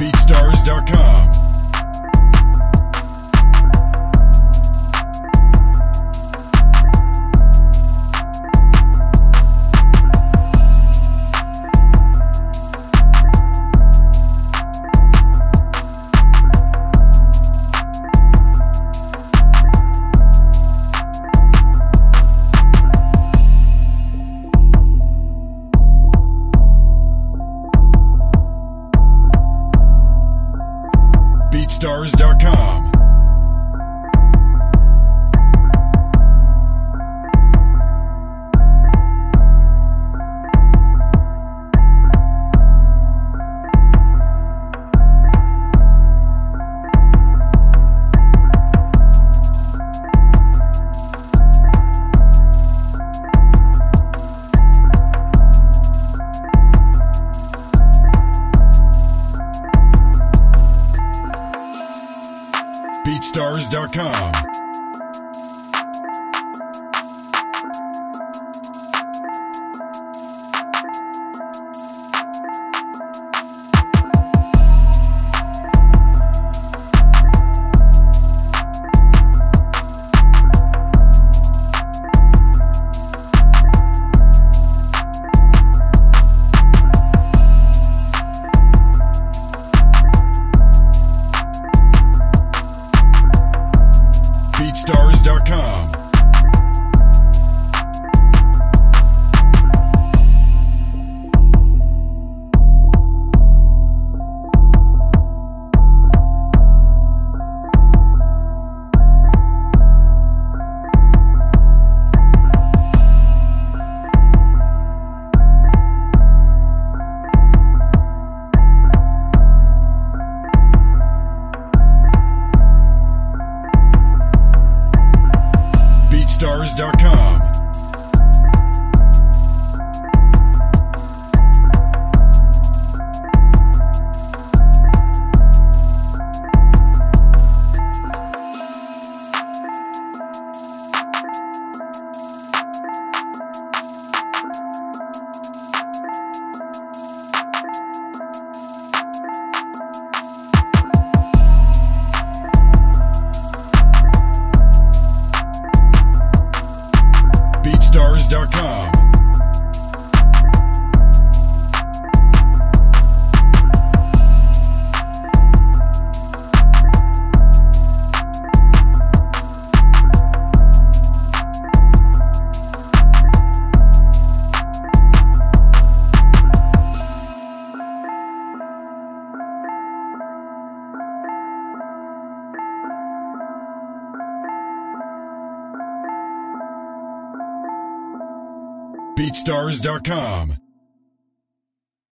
BeatStars.com. BeatStars.com. BeatStars.com. BeatStars.com. BeatStars.com. BeatStars.com.